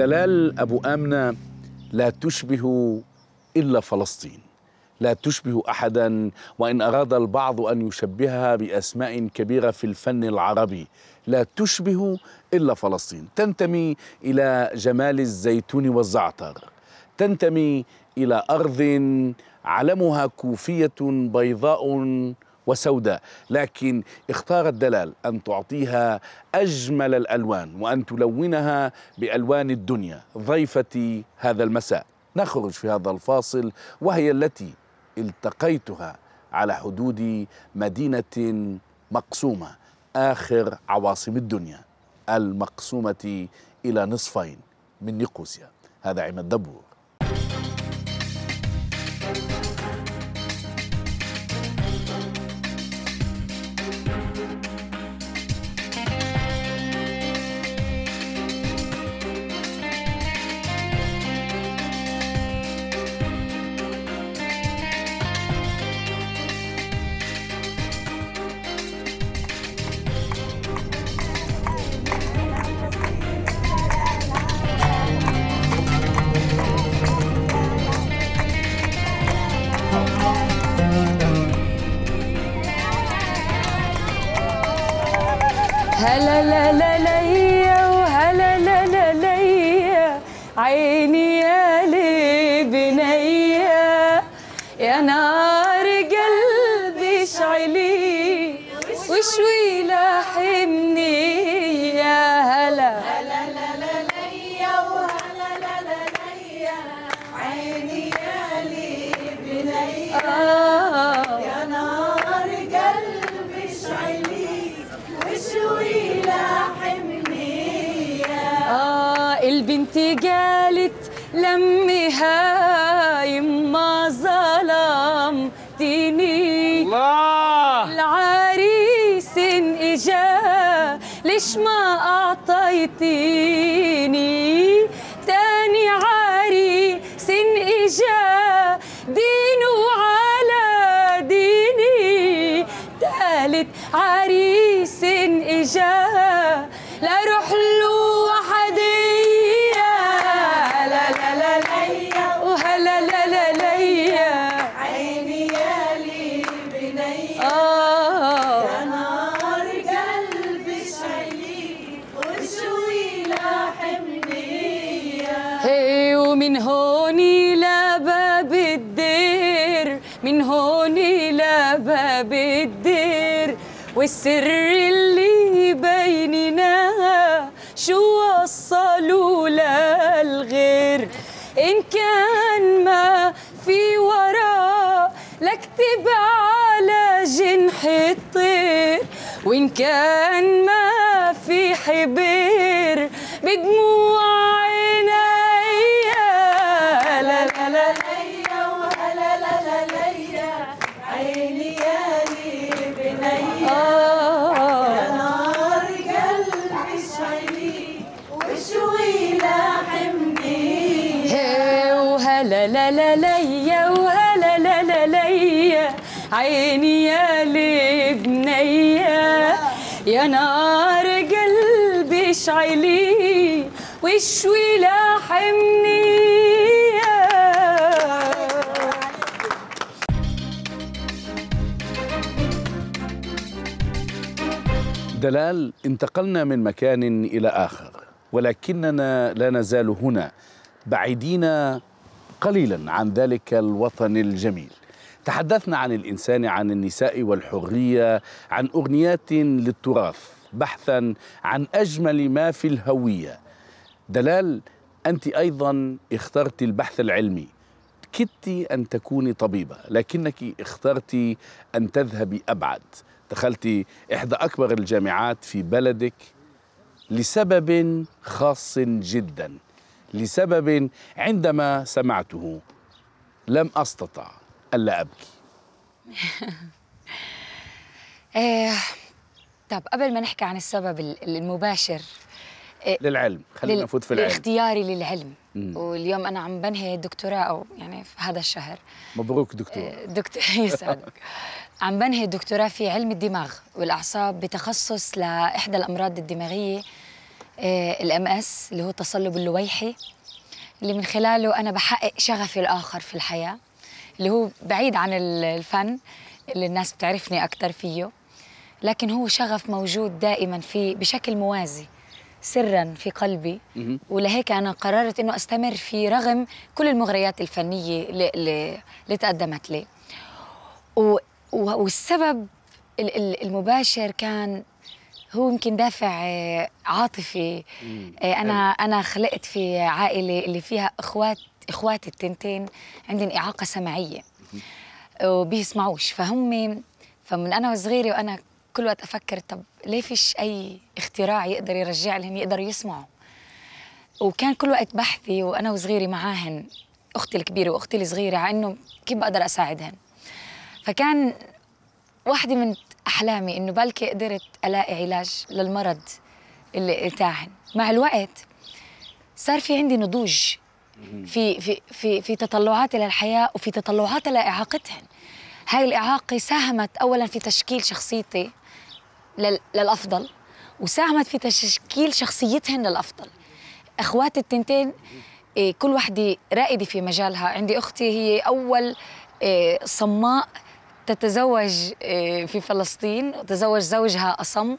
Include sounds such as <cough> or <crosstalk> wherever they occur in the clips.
دلال أبو آمنة لا تشبه إلا فلسطين. لا تشبه أحدا وإن أراد البعض أن يشبهها بأسماء كبيرة في الفن العربي لا تشبه إلا فلسطين. تنتمي إلى جمال الزيتون والزعتر. تنتمي إلى أرض علمها كوفية بيضاء وسوداء. لكن اختارت دلال أن تعطيها أجمل الألوان وأن تلونها بألوان الدنيا ضيفتي هذا المساء. نخرج في هذا الفاصل وهي التي التقيتها على حدود مدينة مقسومة آخر عواصم الدنيا المقسومة إلى نصفين من نيقوسيا. هذا عماد دبور. ti. كان ما في حبير بدموع وشوي لحمني دلال انتقلنا من مكان إلى آخر ولكننا لا نزال هنا بعيدين قليلا عن ذلك الوطن الجميل. تحدثنا عن الإنسان عن النساء والحرية عن أغنيات للتراث بحثا عن أجمل ما في الهوية. دلال أنت أيضا اخترت البحث العلمي. كدت أن تكوني طبيبة لكنك اخترت أن تذهبي أبعد. دخلت إحدى أكبر الجامعات في بلدك لسبب خاص جدا. لسبب عندما سمعته لم أستطع ألا أبكي. <laughs> إيه طب قبل ما نحكي عن السبب ال- المباشر للعلم خلينا لل- نفوت في العلم. لاختياري للعلم. مم. واليوم أنا عم بنهي دكتوراه أو يعني في هذا الشهر. مبروك دكتور. دكتور <laughs> يسعدك. عم بنهي دكتوراه في علم الدماغ والأعصاب بتخصص لإحدى الأمراض الدماغية الام اس اللي هو التصلب اللويحي اللي من خلاله أنا بحقق شغفي الآخر في الحياة اللي هو بعيد عن ال- الفن اللي الناس بتعرفني أكثر فيه لكن هو شغف موجود دائما في بشكل موازي. سرا في قلبي. ولهيك أنا قررت إنه أستمر فيه رغم كل المغريات الفنية اللي, اللي, تقدمت لي. و- والسبب ال- ال- المباشر كان هو يمكن دافع آه، عاطفي. آه، أنا أنا خلقت في عائلة اللي فيها اخوات إخواتي التنتين عندهم إعاقة سمعية. وبيسمعوش. فهم فمن أنا وصغيرة وأنا كل وقت أفكر طب ليه فيش أي اختراع يقدر يرجع لهم يقدروا يسمعوا؟ وكان كل وقت بحثي وأنا وصغيرة معاهن أختي الكبيرة وأختي الصغيرة على إنه كيف بقدر أساعدهن. فكان واحدة من أحلامي إنه بلكي قدرت ألاقي علاج للمرض اللي اتاهن مع الوقت صار في عندي نضوج في في في في تطلعاتي للحياة وفي تطلعاتي لإعاقتهن. هاي الإعاقة ساهمت أولا في تشكيل شخصيتي لل- للأفضل وساهمت في تشكيل شخصيتهن للأفضل. اخواتي التنتين إيه، كل وحدة رائدة في مجالها. عندي أختي هي أول إيه، صماء تتزوج إيه، في فلسطين وتزوج زوجها أصم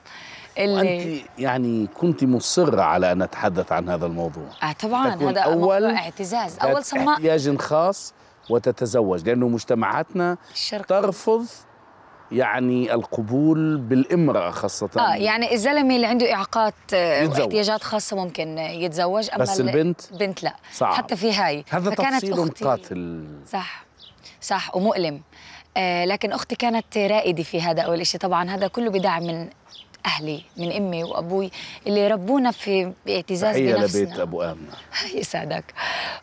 اللي وانت يعني كنت مصرة على أن نتحدث عن هذا الموضوع. آه طبعا هذا أول اعتزاز. أول ذات صماء. احتياج خاص وتتزوج لأنه مجتمعاتنا الشرق ترفض يعني القبول بالامرأة خاصة. آه يعني الزلمة اللي عنده إعاقات آه،. واحتياجات خاصة ممكن يتزوج أما بس ال- البنت؟ بنت لا. صعب. حتى في هاي. هذا تفصيل أختي- قاتل صح. صح ومؤلم. آه لكن أختي كانت رائدة في هذا أول شيء طبعا هذا كله بدعم من أهلي من أمي وأبوي اللي ربونا في باعتزاز تحية بنفسنا. لبيت أبو آمنة. <laughs> يسعدك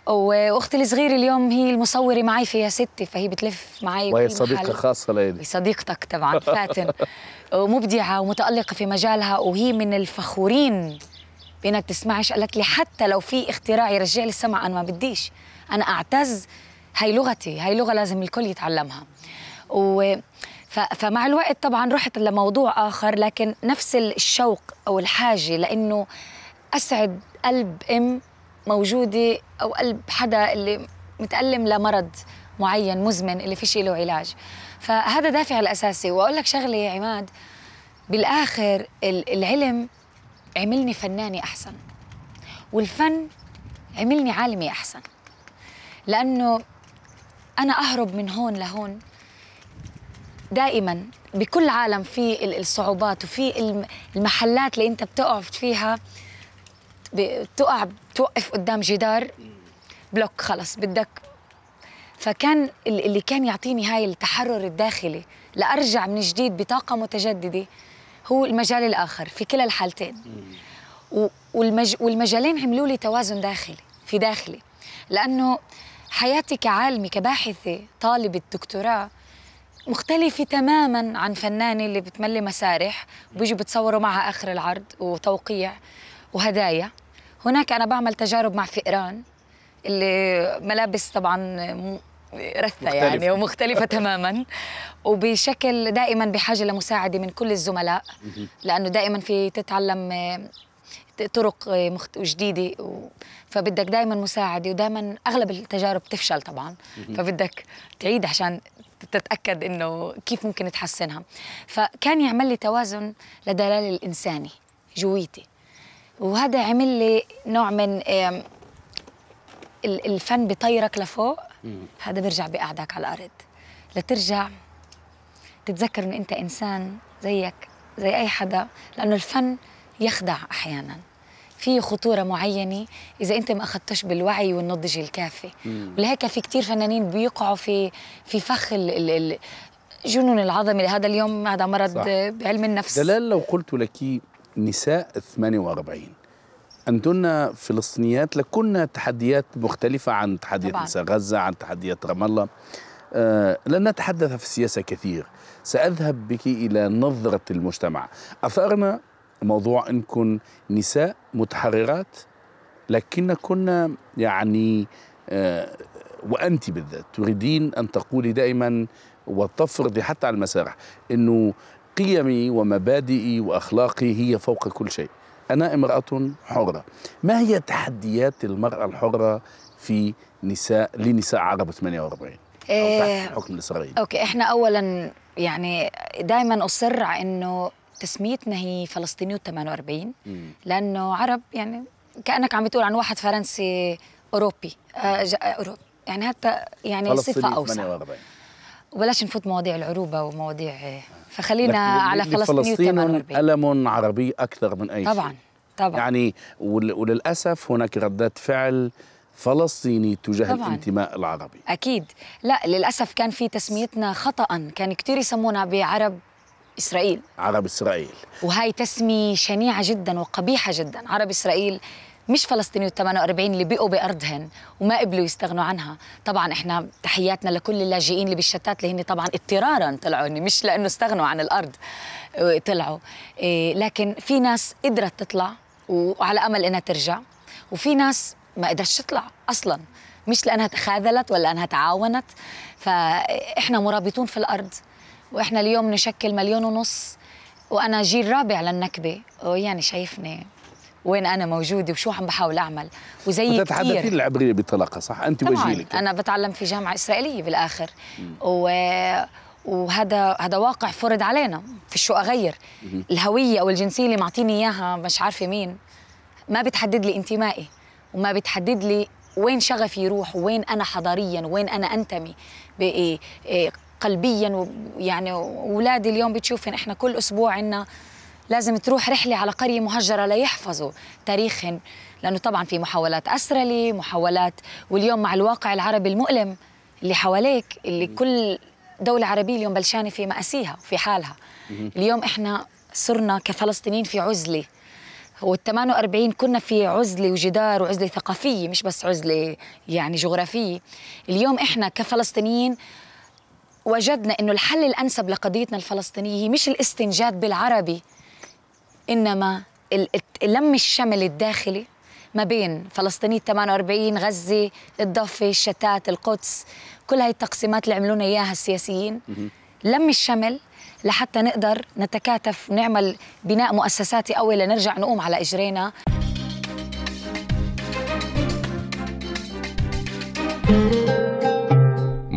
وأختي الصغيره اليوم هي المصورة معي فيها ستي فهي بتلف معي وهي صديقة. خاصة لإلي صديقتك طبعا فاتن. <laughs> ومبدعة ومتألقة في مجالها وهي من الفخورين. بانك تسمعش قالت لي حتى لو في اختراع يرجع لي السمع أنا ما بديش. أنا أعتز هاي لغتي هاي لغة لازم الكل يتعلمها. و. فمع الوقت طبعا رحت لموضوع آخر لكن نفس الشوق أو الحاجة لأنه أسعد قلب أم موجودة أو قلب حدا اللي متألم لمرض معين مزمن اللي فيش له علاج. فهذا دافع الأساسي. وأقول لك شغلة يا عماد بالآخر ال- العلم عملني فنانة أحسن والفن عملني عالمي أحسن. لأنه أنا أهرب من هون لهون دائما بكل عالم في ال- الصعوبات وفي الم- المحلات اللي انت بتقف فيها بتقع بتوقف قدام جدار بلوك خلص بدك. فكان ال- اللي كان يعطيني هاي التحرر الداخلي لأرجع من جديد بطاقة متجددة هو المجال الآخر في كلا الحالتين. والمج والمجالين عملوا لي توازن داخلي في داخلي. لأنه حياتي كعالمه كباحثة طالبة دكتوراه مختلفة تماما عن فنانة اللي بتملي مسارح وبيجوا بتصوروا معها آخر العرض وتوقيع وهدايا. هناك أنا بعمل تجارب مع فئران اللي ملابس طبعا رثة مختلفة. يعني ومختلفة <laughs> تماما. وبشكل دائما بحاجة لمساعدة من كل الزملاء لأنه دائما في تتعلم آه، طرق آه، مخت... جديدة و... فبدك دائما مساعدة ودائما أغلب التجارب تفشل طبعا. فبدك تعيد عشان تتأكد إنه كيف ممكن تحسنها فكان يعمل لي توازن لدلال الإنساني جويتي. وهذا عمل لي نوع من الفن بطيرك لفوق. هذا بيرجع بقعدك على الأرض. لترجع تتذكر إن أنت إنسان زيك زي أي حدا لأنه الفن يخدع أحيانا. في خطورة معينة إذا أنت ما أخذتش بالوعي والنضج الكافي. ولهيك في كتير فنانين بيقعوا في في فخ ال- ال- ال- جنون العظمة. هذا اليوم هذا مرض صح. بعلم النفس. دلال لو قلت لك نساء 48 أنتن فلسطينيات لكن تحديات مختلفة عن تحديات طبعاً. نساء غزة عن تحديات رام الله. آه لن نتحدث في السياسة كثير. سأذهب بك إلى نظرة المجتمع. أثرنا موضوع أنكن نساء متحررات لكن كنا يعني آه وأنت بالذات تريدين أن تقولي دائما وتفرضي حتى على المسارح أنه قيمي ومبادئي وأخلاقي هي فوق كل شيء. أنا امرأة حرة. ما هي تحديات المرأة الحرة في نساء لنساء عرب 48 أو إيه. تحت الحكم الإسرائيلي. أوكي إحنا اولا يعني دائما أصر على إنه تسميتنا هي فلسطينيو 48 مم. لأنه عرب يعني كأنك عم بتقول عن واحد فرنسي أوروبي آه آه، أوروبي يعني حتى يعني فلسطيني صفه أوسع. 48 وبلاش نفوت مواضيع العروبة ومواضيع آه، فخلينا على فلسطينيو لفلسطين 48 ألم عربي أكثر من أي طبعا شيء. طبعا يعني ول- وللأسف هناك ردات فعل فلسطيني تجاه طبعاً. الانتماء العربي. أكيد. لا للأسف كان في تسميتنا خطا كان كثير يسمونا بعرب إسرائيل. عرب إسرائيل. وهاي تسمية شنيعة جدا وقبيحة جدا. عرب إسرائيل مش فلسطينيو 48 اللي بقوا بأرضهن وما قبلوا يستغنوا عنها. طبعا إحنا تحياتنا لكل اللاجئين اللي بالشتات اللي هن طبعا اضطرارا طلعوا هن مش لأنه استغنوا عن الأرض آه، طلعوا. آه، لكن في ناس قدرت تطلع وعلى أمل إنها ترجع وفي ناس ما قدرتش تطلع أصلا. مش لأنها تخاذلت ولا أنها تعاونت. فإحنا مرابطون في الأرض. وإحنا اليوم نشكل مليون ونص وأنا جيل رابع للنكبة. ويعني شايفني وين أنا موجودة وشو عم بحاول أعمل. وزي كثير العبرية بطلاقة صح؟ طبعا. وجيلك. أنا بتعلم في جامعة إسرائيلية بالآخر. و... وهذا هذا واقع فرض علينا. في شو أغير. الهوية أو الجنسية اللي معطيني إياها مش عارفة مين. ما بتحدد لي انتمائي وما بتحدد لي وين شغفي يروح وين أنا حضاريا وين أنا أنتمي. إيه قلبيا ويعني اولادي اليوم بتشوفن إحنا كل أسبوع عنا لازم تروح رحلة على قرية مهجرة ليحفظوا تاريخهم لأنه طبعا في محاولات أسرلي محاولات واليوم مع الواقع العربي المؤلم اللي حواليك اللي كل دولة عربية اليوم بلشانة في مأسيها وفي حالها. اليوم إحنا صرنا كفلسطينيين في عزلة وال 48 كنا في عزلة وجدار وعزلة ثقافية مش بس عزلة يعني جغرافية. اليوم إحنا كفلسطينيين وجدنا إنه الحل الأنسب لقضيتنا الفلسطينية هي مش الاستنجاد بالعربي الت- اللم الشمل الداخلي ما بين فلسطينية 48 غزة الضفة الشتات القدس كل هاي التقسيمات اللي عملونا إياها السياسيين. لم الشمل لحتى نقدر نتكاتف ونعمل بناء مؤسساتي قوي لنرجع نقوم على إجرينا.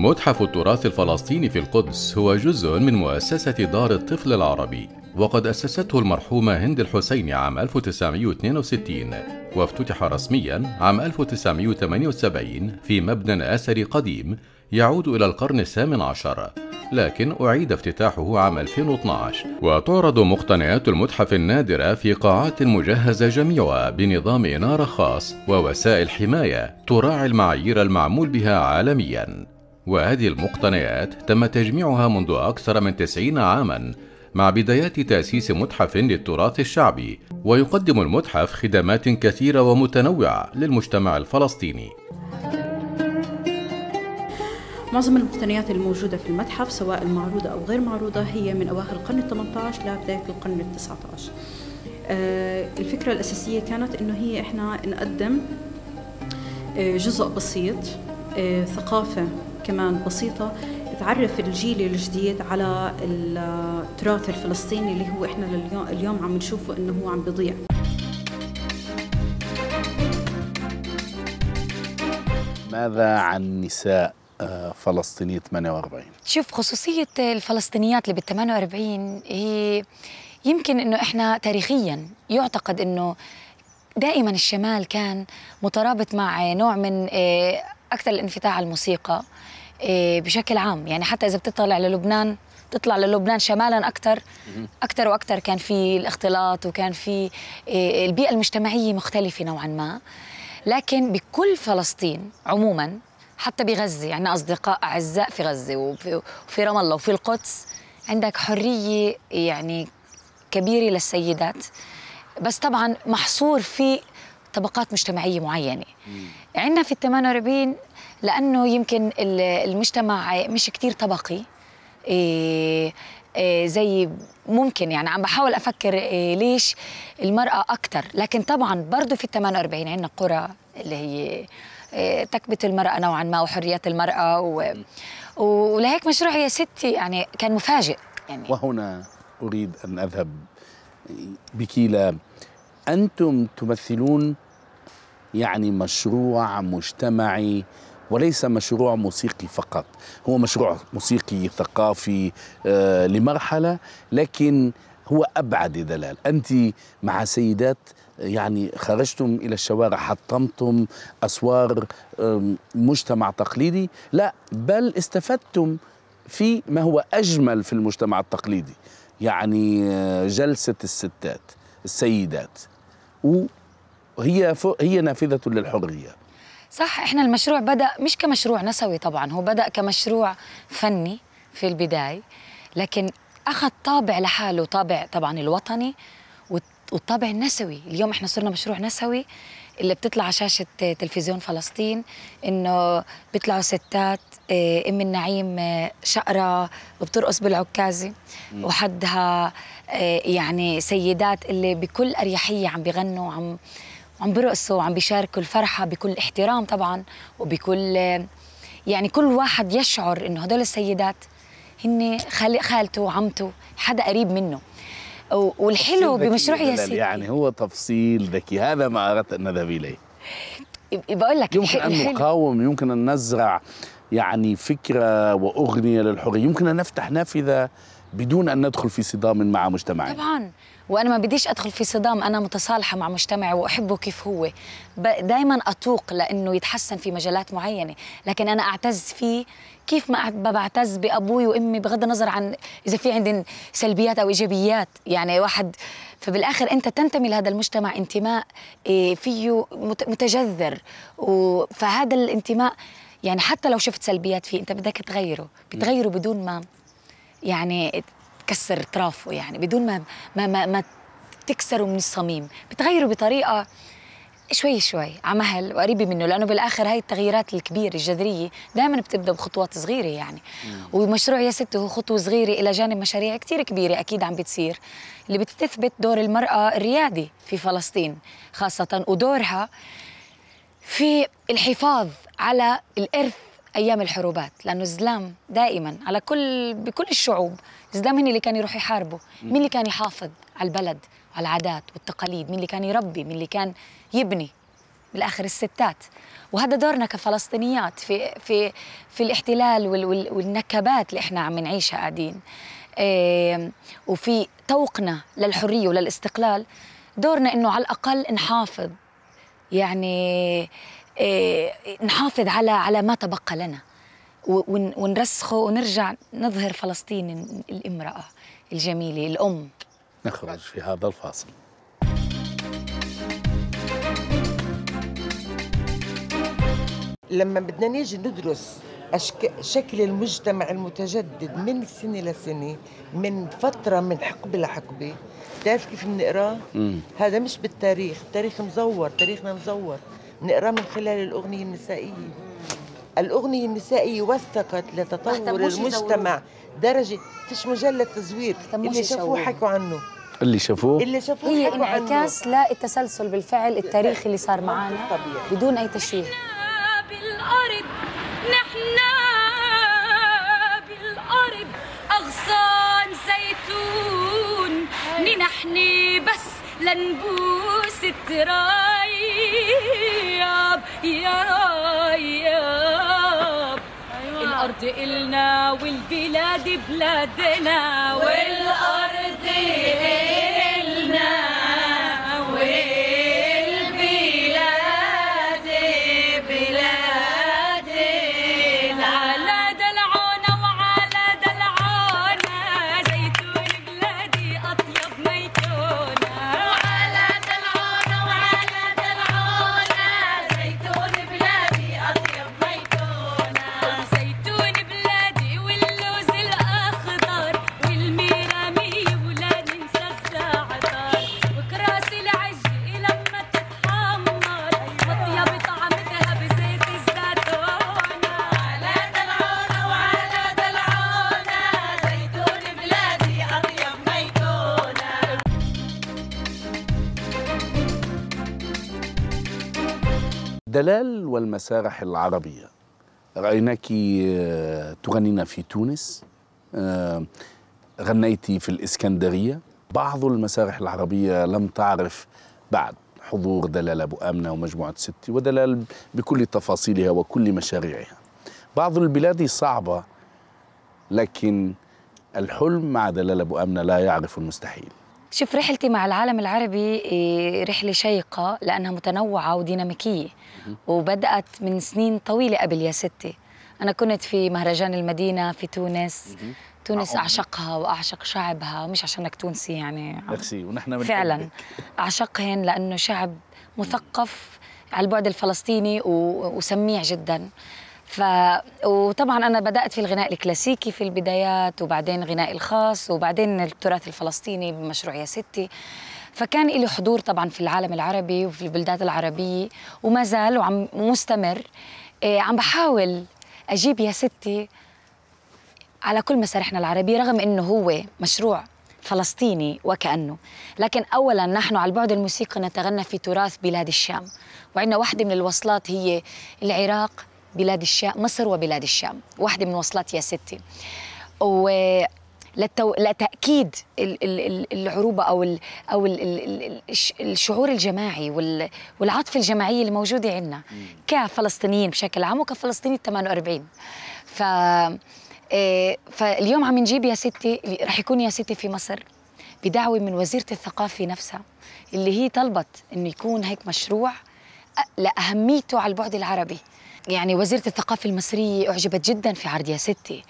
متحف التراث الفلسطيني في القدس هو جزء من مؤسسة دار الطفل العربي وقد أسسته المرحومة هند الحسيني عام 1962 وافتتح رسميا عام 1978 في مبنى أثري قديم يعود إلى القرن الثامن عشر لكن أعيد افتتاحه عام 2012 وتعرض مقتنيات المتحف النادرة في قاعات مجهزة جميعها بنظام إنارة خاص ووسائل حماية تراعي المعايير المعمول بها عالمياً. وهذه المقتنيات تم تجميعها منذ أكثر من تسعين عاماً مع بدايات تأسيس متحف للتراث الشعبي ويقدم المتحف خدمات كثيرة ومتنوعة للمجتمع الفلسطيني. معظم المقتنيات الموجودة في المتحف سواء المعروضة أو غير معروضة هي من أواخر القرن ال 18 لبداية القرن ال 19 آه، الفكرة الأساسية كانت إنه هي إحنا نقدم آه، جزء بسيط آه، ثقافة كمان بسيطة تعرف الجيل الجديد على التراث الفلسطيني اللي هو إحنا لليوم اليوم عم نشوفه إنه هو عم بيضيع ماذا عن نساء آه، فلسطينية 48 شوف خصوصية الفلسطينيات اللي بال 48 هي يمكن إنه إحنا تاريخيا يعتقد إنه دائما الشمال كان مترابط مع نوع من آه، أكثر الانفتاح على الموسيقى. آه، بشكل عام. يعني حتى إذا بتطلع للبنان تطلع للبنان شمالا أكثر أكثر وأكثر كان في الاختلاط وكان في آه، البيئة المجتمعية مختلفة نوعا ما. لكن بكل فلسطين عموما حتى بغزة عندنا أصدقاء أعزاء في غزة وفي, وفي رام الله وفي القدس عندك حرية يعني كبيرة للسيدات. بس طبعا محصور في طبقات مجتمعية معينة. عندنا في ال 48 لأنه يمكن ال- المجتمع مش كتير طبقي. إيه إيه زي ممكن يعني عم بحاول أفكر إيه ليش المرأة أكثر لكن طبعا برضه في ال 48 عندنا قرى اللي هي تكبت المرأة نوعا ما وحريات المرأة و... ولهيك مشروع يا ستي يعني كان مفاجئ يعني. وهنا أريد أن أذهب بك إلى أنتم تمثلون يعني مشروع مجتمعي وليس مشروع موسيقي فقط. هو مشروع موسيقي ثقافي آه لمرحلة لكن هو أبعد دلال. أنت مع سيدات يعني خرجتم إلى الشوارع حطمتم أسوار مجتمع تقليدي. لا بل استفدتم في ما هو أجمل في المجتمع التقليدي يعني آه، جلسة الستات السيدات. وهي هي نافذة للحرية. صح إحنا المشروع بدأ مش كمشروع نسوي طبعا هو بدأ كمشروع فني في البداية لكن أخذ طابع لحاله طابع طبعا الوطني والطابع النسوي. اليوم إحنا صرنا مشروع نسوي اللي بتطلع على شاشة تلفزيون فلسطين إنه بيطلعوا ستات آه، أم النعيم آه، شقرة وبترقص بالعكازي وحدها آه، يعني سيدات اللي بكل أريحية عم بيغنوا وعم وعم بيرقصوا وعم بيشاركوا الفرحة بكل احترام طبعا وبكل يعني كل واحد يشعر إنه هدول السيدات هن خال- خالته وعمته حدا قريب منه. والحلو بمشروع يا سيدي. يعني هو تفصيل ذكي. هذا ما أردت أن نذهب إليه. بقول لك يمكن أن نقاوم يمكن أن نزرع يعني فكرة وأغنية للحرية. يمكن أن نفتح نافذة بدون أن ندخل في صدام مع مجتمعنا. طبعا. وأنا ما بديش أدخل في صدام أنا متصالحة مع مجتمعي وأحبه كيف هو. دائما أتوق لأنه يتحسن في مجالات معينة. لكن أنا أعتز فيه كيف ما بعتز بأبوي وأمي بغض النظر عن إذا في عندن سلبيات أو إيجابيات. يعني واحد فبالآخر أنت تنتمي لهذا المجتمع انتماء إيه، فيه مت- متجذر. فهذا الانتماء يعني حتى لو شفت سلبيات فيه أنت بدك تغيره. بتغيره بدون ما يعني تكسر طرافه يعني بدون ما ما ما, ما تكسره من الصميم. بتغيره بطريقة شوي شوي على مهل وقريبة منه لأنه بالآخر هاي التغييرات الكبيرة الجذرية دائما بتبدأ بخطوات صغيرة يعني. ومشروع يا ستي هو خطوة صغيرة إلى جانب مشاريع كثير كبيرة أكيد عم بتصير اللي بتثبت دور المرأة الريادي في فلسطين خاصة ودورها في الحفاظ على الإرث أيام الحروبات لأنه الزلام دائما على كل بكل الشعوب الزلام هن اللي كانوا يروحوا يحاربوا مين اللي كان يحافظ؟ على البلد على العادات والتقاليد. مين اللي كان يربي؟ مين اللي كان يبني؟ بالآخر الستات. وهذا دورنا كفلسطينيات في في في الاحتلال وال وال والنكبات اللي إحنا عم نعيشها قاعدين. إيه وفي طوقنا للحرية وللاستقلال دورنا إنه على الأقل نحافظ. يعني نحافظ على على ما تبقى لنا. ونرسخه ونرجع نظهر فلسطين الامرأة الجميلة الأم. نخرج في هذا الفاصل. لما بدنا نيجي ندرس أشك... شكل المجتمع المتجدد من سنة لسنة من فترة من حقبة لحقبة تعرف كيف بنقراه؟ هذا مش بالتاريخ التاريخ مزور تاريخنا مزور. بنقراه من خلال الأغنية النسائية. الأغنية النسائية وثقت لتطور المجتمع درجة فيش للتزوير اهتموش اللي شافوه. حكوا عنه. اللي شافوه؟ اللي شافوه هي حكوا عنه. انعكاس للتسلسل بالفعل التاريخي اللي صار معنا. بدون أي تشويه. بالأرض نحن بالأرض أغصان زيتون. نحن بس لنبوس الترايب يا رايب الأرض إلنا والبلاد بلادنا والأرض دلال والمسارح العربية. رأيناك آه، تغنين في تونس آه، غنيتي في الإسكندرية. بعض المسارح العربية لم تعرف بعد حضور دلال أبو آمنة ومجموعة ستي ودلال بكل تفاصيلها وكل مشاريعها. بعض البلاد صعبة لكن الحلم مع دلال أبو آمنة لا يعرف المستحيل. شوف رحلتي مع العالم العربي إيه، رحلة شيقة لأنها متنوعة وديناميكية. وبدأت من سنين طويلة قبل يا ستي. أنا كنت في مهرجان المدينة في تونس. تونس أعشقها وأعشق شعبها مش عشانك تونسي يعني. ميرسي ونحن. فعلا. أعشقهن لأنه شعب مثقف على البعد الفلسطيني وسميع جدا. ف وطبعا أنا بدأت في الغناء الكلاسيكي في البدايات وبعدين غناء الخاص وبعدين التراث الفلسطيني بمشروع يا ستي. فكان لي حضور طبعا في العالم العربي وفي البلدات العربية وما زال وعم مستمر. إيه، عم بحاول أجيب يا ستي على كل مسارحنا العربية رغم أنه هو مشروع فلسطيني وكأنه. لكن أولا نحن على البعد الموسيقي نتغنى في تراث بلاد الشام. وعندنا واحدة من الوصلات هي العراق بلاد الشام مصر وبلاد الشام. واحدة من وصلات يا ستي. و للتو... لتأكيد ال- ال- ال- العروبة أو ال... الشعور الجماعي وال... والعاطفة الجماعية اللي موجودة عندنا كفلسطينيين بشكل عام وكفلسطيني 48 ف إيه، فاليوم عم نجيب يا ستي رح يكون يا ستي في مصر بدعوة من وزيرة الثقافة نفسها اللي هي طلبت إنه يكون هيك مشروع لأهميته على البعد العربي. يعني وزيرة الثقافة المصرية أعجبت جدا في عرض يا ستي.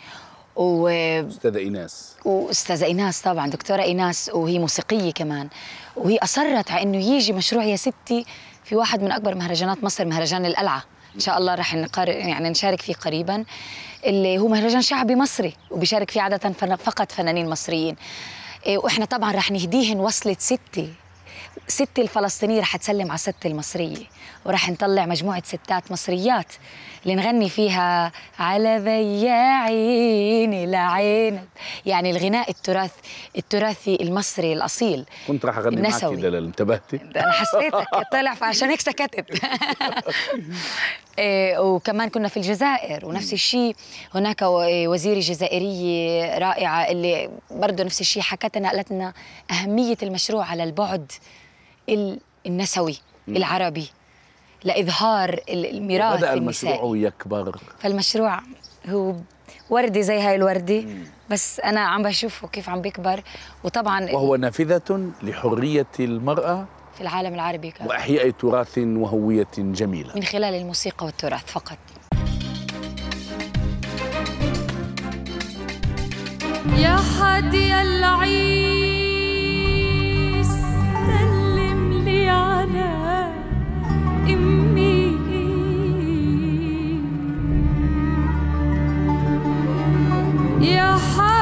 و... أستاذة إيناس. وأستاذة إيناس طبعا دكتورة إيناس وهي موسيقية كمان. وهي أصرت على إنه يجي مشروع يا ستي في واحد من أكبر مهرجانات مصر مهرجان القلعه إن شاء الله رح نقار يعني نشارك فيه قريبا. اللي هو مهرجان شعبي مصري وبيشارك فيه عادة فن فقط فنانين مصريين. إيه، وإحنا طبعا رح نهديهن وصلة ستي. ستي الفلسطينية رح تسلم على ستي المصرية ورح نطلع مجموعة ستات مصريات اللي نغني فيها على بياعين العين يعني الغناء التراث التراثي المصري الأصيل. كنت راح أغني معك النسوي. دلال انتبهتي؟ أنا حسيتك طلع فعشان هيك سكتت. إيه، وكمان كنا في الجزائر ونفس الشيء. هناك وزيرة جزائرية رائعة اللي برضه نفس الشيء حكت لنا قالت لنا أهمية المشروع على البعد ال- النسوي العربي لإظهار ال- الميراث بدأ النسائي المشروع يكبر. فالمشروع هو وردي زي هاي الوردة بس أنا عم بشوفه كيف عم بيكبر. وطبعا وهو نافذة لحرية المرأة في العالم العربي كان. وإحياء تراث وهوية جميلة. من خلال الموسيقى والتراث فقط. يا حادي العيس على امي يا حادي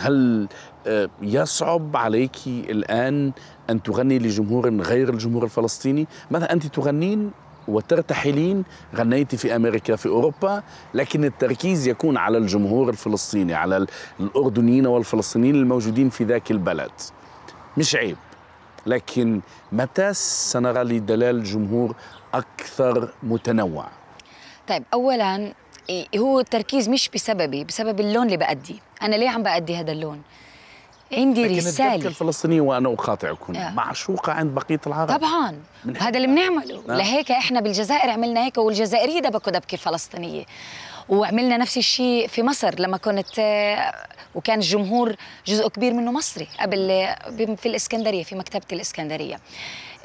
هل آه، يصعب عليك الآن أن تغني لجمهور غير الجمهور الفلسطيني؟ مثلا أنت تغنين وترتحلين؟ غنيت في أمريكا في أوروبا لكن التركيز يكون على الجمهور الفلسطيني على ال- الأردنيين والفلسطينيين الموجودين في ذاك البلد. مش عيب. لكن متى سنرى لدلال جمهور أكثر متنوع؟ طيب اولا إيه، هو التركيز مش بسببي بسبب اللون اللي بأديه أنا ليه عم بأدي هذا اللون؟ عندي لكن رسالة. الفلسطينية وأنا أقاطعكم آه. معشوقة عند بقية العرب. طبعا. من وهذا اللي بنعمله. نعم. لهيك إحنا بالجزائر عملنا هيك والجزائريين دبكوا دبكة فلسطينيه وعملنا نفس الشيء في مصر لما كنت آه، وكان الجمهور جزء كبير منه مصري قبل آه، في الإسكندرية في مكتبة الإسكندرية.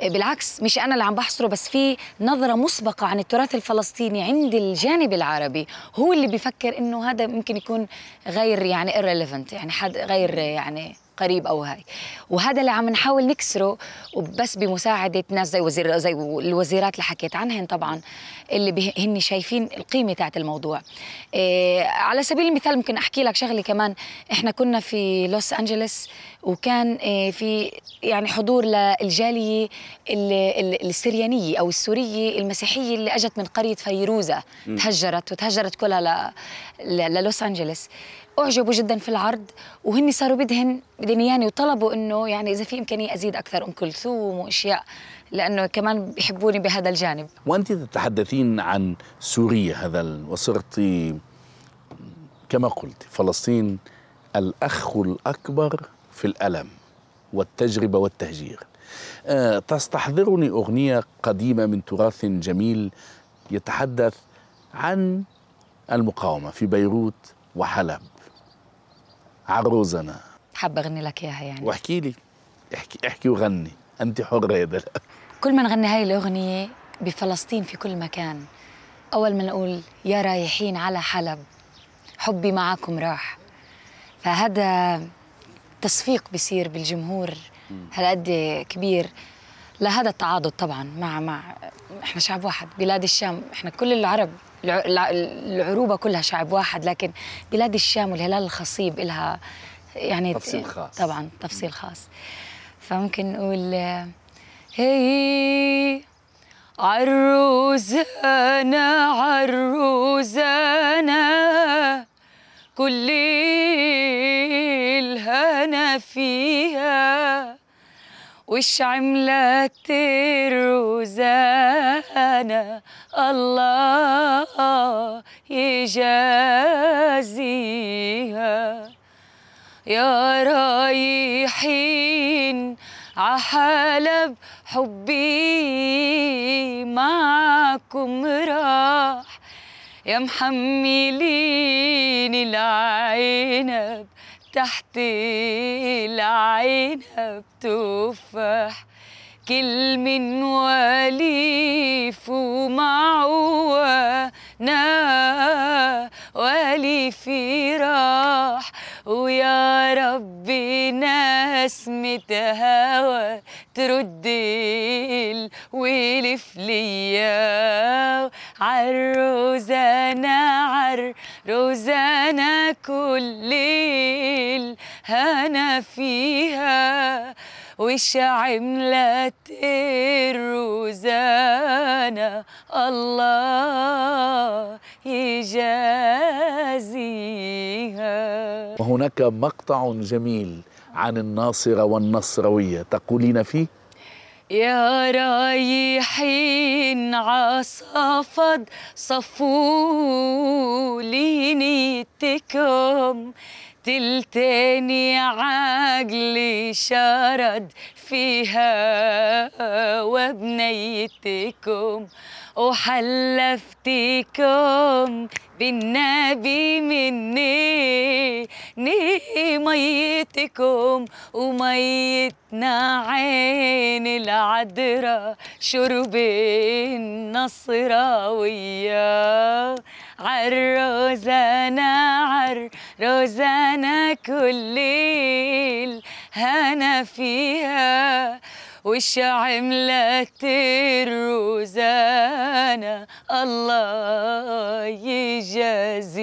آه، بالعكس مش أنا اللي عم بحصره بس في نظرة مسبقة عن التراث الفلسطيني عند الجانب العربي هو اللي بيفكر إنه هذا ممكن يكون غير يعني irrelevant يعني حد غير يعني قريب أو هاي. وهذا اللي عم نحاول نكسره وبس بمساعده ناس زي وزير زي الوزيرات اللي حكيت عنهن طبعا اللي هن شايفين القيمة تاعت الموضوع. إيه على سبيل المثال ممكن أحكي لك شغلة كمان. إحنا كنا في لوس انجلوس وكان إيه في يعني حضور للجالية ال- ال- السريانية أو السورية المسيحية اللي أجت من قرية فيروزة تهجرت وتهجرت كلها ل- ل- للوس انجلوس أعجبوا جدا في العرض وهن صاروا بدهن بدهن اياني وطلبوا إنه يعني إذا في إمكانية أزيد أكثر أم كلثوم وأشياء لأنه كمان بيحبوني بهذا الجانب. وأنت تتحدثين عن سوريا هذا وصرت كما قلت فلسطين الأخ الأكبر في الألم والتجربة والتهجير. آه، تستحضرني أغنية قديمة من تراث جميل يتحدث عن المقاومة في بيروت وحلب. عروزنا حابة أغني لك إياها يعني. واحكي لي. احكي احكي وغني. أنت حرة يا دلال. كل ما نغني هاي الأغنية بفلسطين في كل مكان. أول ما نقول يا رايحين على حلب حبي معاكم راح. فهذا تصفيق بصير بالجمهور هالقد كبير. لهذا التعاضد طبعا مع مع إحنا شعب واحد. بلاد الشام إحنا كل العرب الع- الع- العروبة كلها شعب واحد لكن بلاد الشام والهلال الخصيب إلها يعني تفصيل خاص. طبعا تفصيل خاص. فممكن نقول هي عروزانا عروزانا كل الهنا فيها. وش عملت الروزانة الله يجازيها. يا رايحين عحلب حبي معكم راح يا محملين العنب. تحت العنب تفاح كل من وليف ومعوانا ولي فراح ويا ربي نسمة هوا ترد الولف ليا. عالروزانة عالروزانة كل الهنا فيها وش عملت الروزانة الله يجازيها. وهناك مقطع جميل عن الناصرة والنصروية تقولين فيه؟ يا رايحين عصافد صفوا لي نيتكم تلتاني عقلي شرد فيها وبنيتكم وحلفتكم بالنبي مني. ني ميتكم وميتنا عين العذراء شرب النصراوية. عالروزانة عالروزانة كل هنا فيها وش عملت الروزانة الله يجازيها.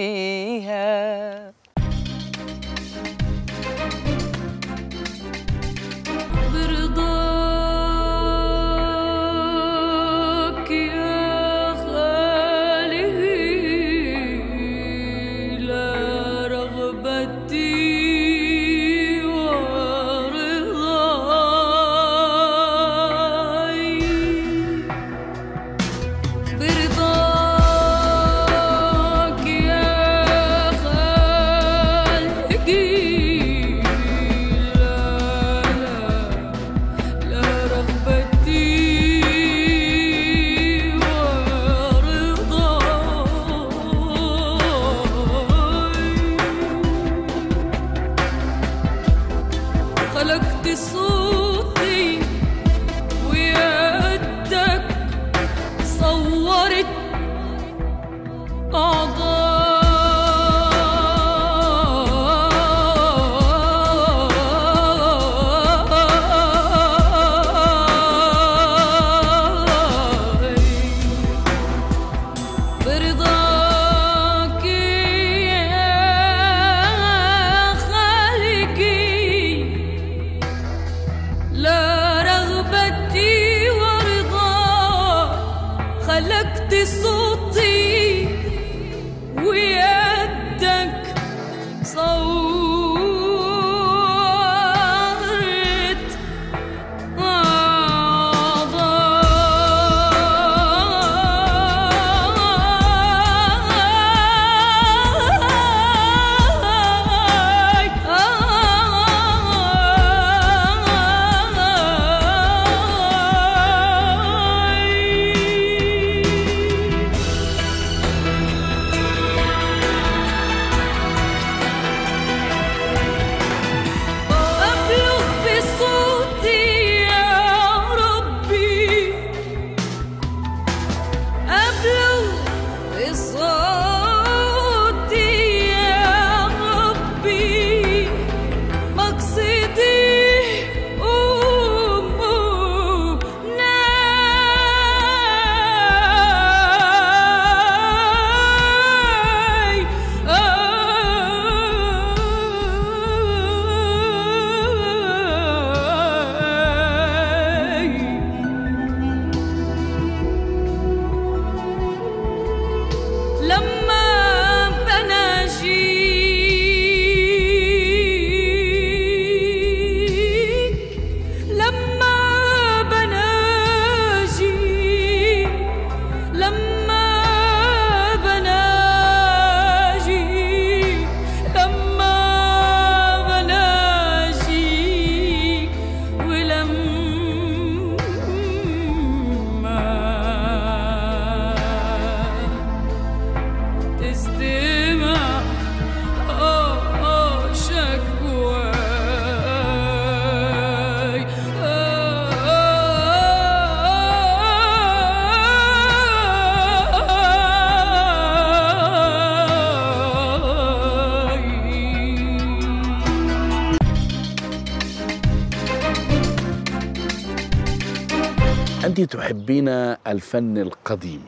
تحبين الفن القديم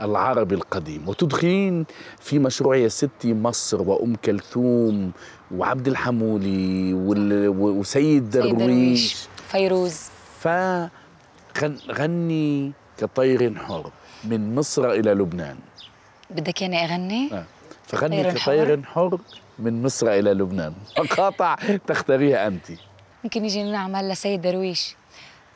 العربي القديم وتدخلين في مشروع يا ستي مصر وأم كلثوم وعبد الحمولي وسيد سيد درويش فيروز. فغني كطير حر من مصر إلى لبنان. بدك ياني أغني؟ آه. فغني طير كطير حر من مصر إلى لبنان. <laughs> مقاطع تختاريها أنت. ممكن نيجي نعمل لسيد درويش.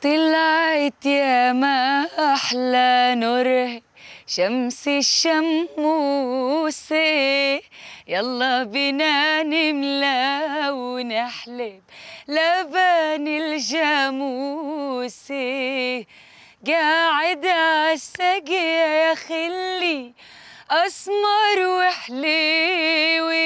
طلعت يا ما أحلى نور. شمس الشموسة. يلا بينا نملى ونحلب لبن الجاموسة. قاعد عالسقيا يا خلي أسمر وحليوي.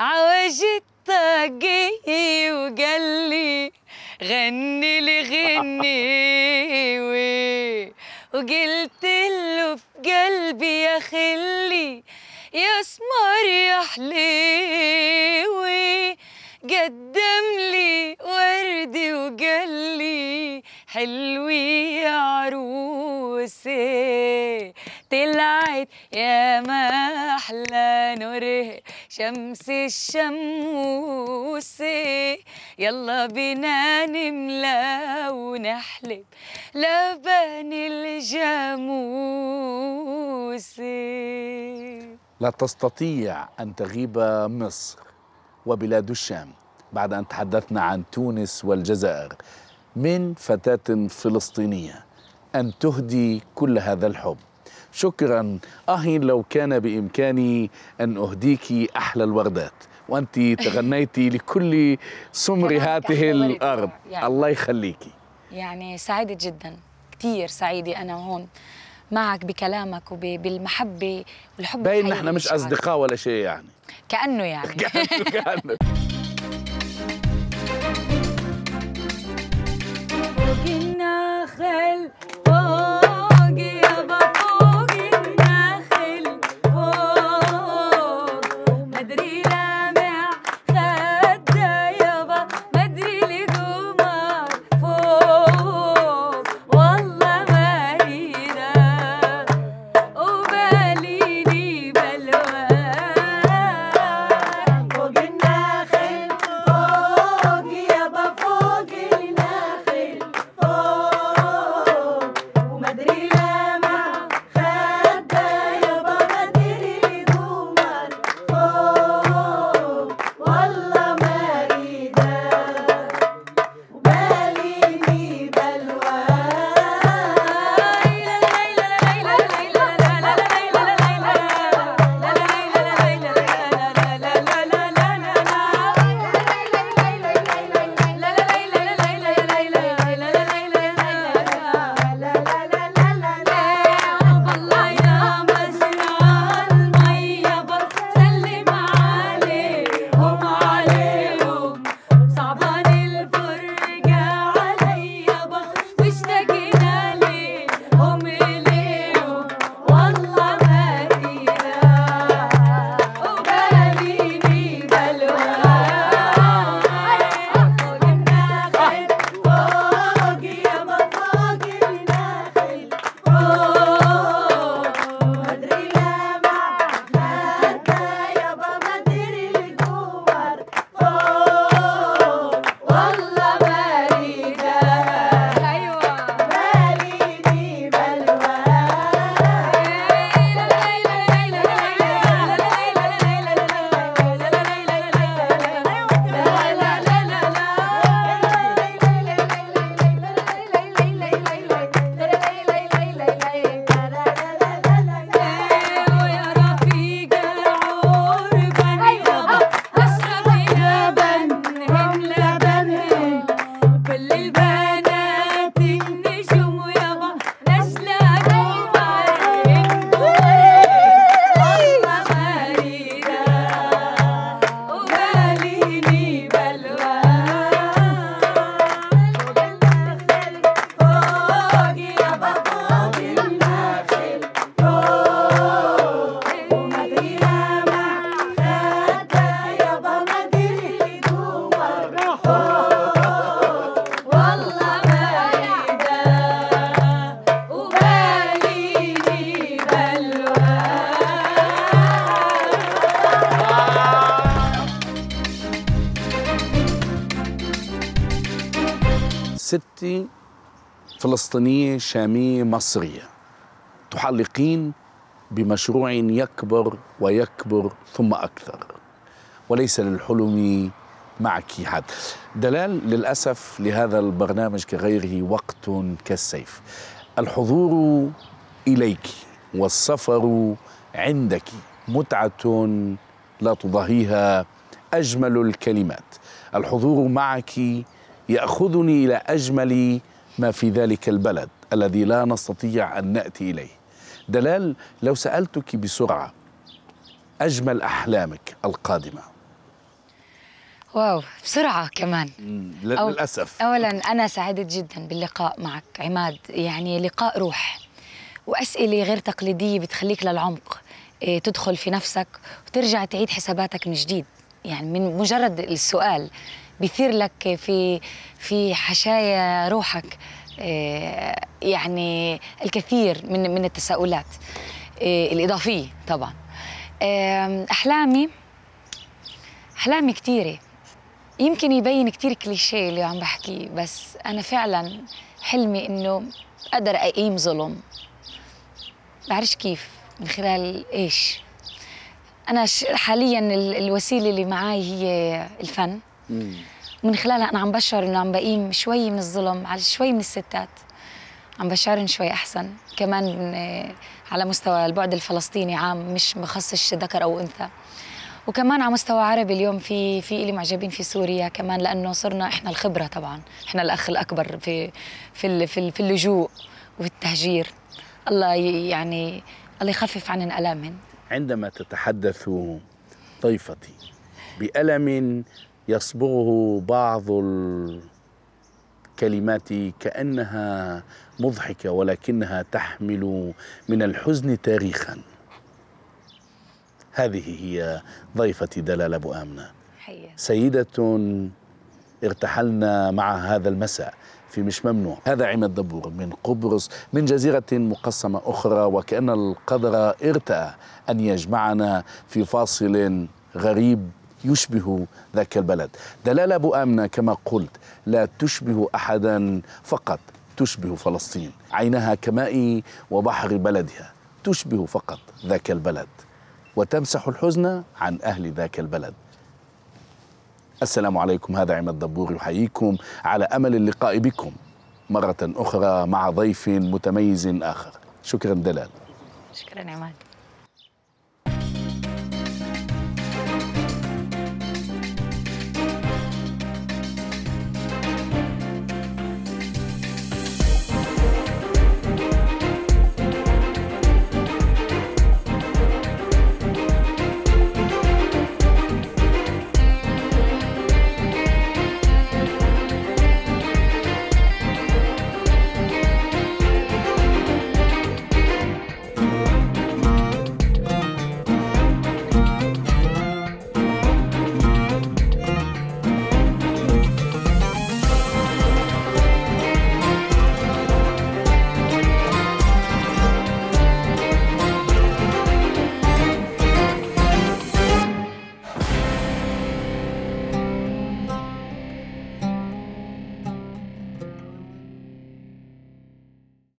عوج الطاقية وقال لي غني لي غنيوي وقلت له في قلبي يا خلي يا اسمر يا حليوي قدم لي وردي وقال لي حلوي يا عروسي طلعت يا ما أحلى نوره. شمس الشموسي يلا بينا نملى ونحلب لبن الجاموسي لا تستطيع أن تغيب مصر وبلاد الشام بعد أن تحدثنا عن تونس والجزائر من فتاة فلسطينية أن تهدي كل هذا الحب. شكرا. أهي لو كان بإمكاني أن أهديك أحلى الوردات. وأنت تغنيتي لكل سمر ورد الأرض. يعني. الله يخليكي يعني سعيدة جدا. كتير سعيدة أنا هون. معك بكلامك وبالمحبة والحب باين نحن مش. أصدقاء ولا شيء يعني. كأنه يعني. <laughs> كأنه كأنه. <laughs> ستي فلسطينية شامية مصرية. تحلقين بمشروع يكبر ويكبر ثم أكثر. وليس للحلم معك حد. دلال للأسف لهذا البرنامج كغيره وقت كالسيف. الحضور إليك والسفر عندك متعة لا تضاهيها أجمل الكلمات. الحضور معك يأخذني إلى أجمل ما في ذلك البلد الذي لا نستطيع أن نأتي إليه. دلال لو سألتك بسرعة أجمل أحلامك القادمة؟ واو بسرعة كمان. أو- للأسف. أولا أنا سعدت جدا باللقاء معك عماد. يعني لقاء روح. وأسئلة غير تقليدية بتخليك للعمق. إيه، تدخل في نفسك وترجع تعيد حساباتك من جديد. يعني من مجرد السؤال. بيثير لك في في حشايا روحك آه، يعني الكثير من من التساؤلات آه، الإضافية طبعا. آم، أحلامي أحلامي كثيرة يمكن يبين كتير كليشيه اللي عم بحكيه بس أنا فعلا حلمي إنه أقدر أقيم ظلم. بعرفش كيف من خلال إيش؟ أنا ش- حاليا ال- الوسيلة اللي معي هي الفن. من خلالها أنا عم بشعر إنه عم بقيم شوي من الظلم على شوي من الستات. عم بشعرن شوي أحسن. كمان آه، على مستوى البعد الفلسطيني عام مش مخصص ذكر أو أنثى. وكمان على مستوى عربي اليوم في في اللي معجبين في سوريا كمان لأنه صرنا إحنا الخبرة طبعا. إحنا الأخ الأكبر في في في, في اللجوء وفي التهجير. الله يعني الله يخفف عن الامهن عندما تتحدث ضيفتي بألم يصبغه بعض الكلمات كأنها مضحكة ولكنها تحمل من الحزن تاريخا. هذه هي ضيفتي دلال أبو آمنة. سيدة ارتحلنا مع هذا المساء في مش ممنوع. هذا عماد دبور من قبرص من جزيرة مقسمة أخرى وكأن القدر ارتأى أن يجمعنا في فاصل غريب. يشبه ذاك البلد. دلال أبو آمنة كما قلت لا تشبه أحدا فقط تشبه فلسطين عينها كماء وبحر بلدها تشبه فقط ذاك البلد. وتمسح الحزن عن أهل ذاك البلد. السلام عليكم هذا عماد دبور يحييكم على أمل اللقاء بكم مرة أخرى مع ضيف متميز آخر. شكرا دلال. شكرا عماد.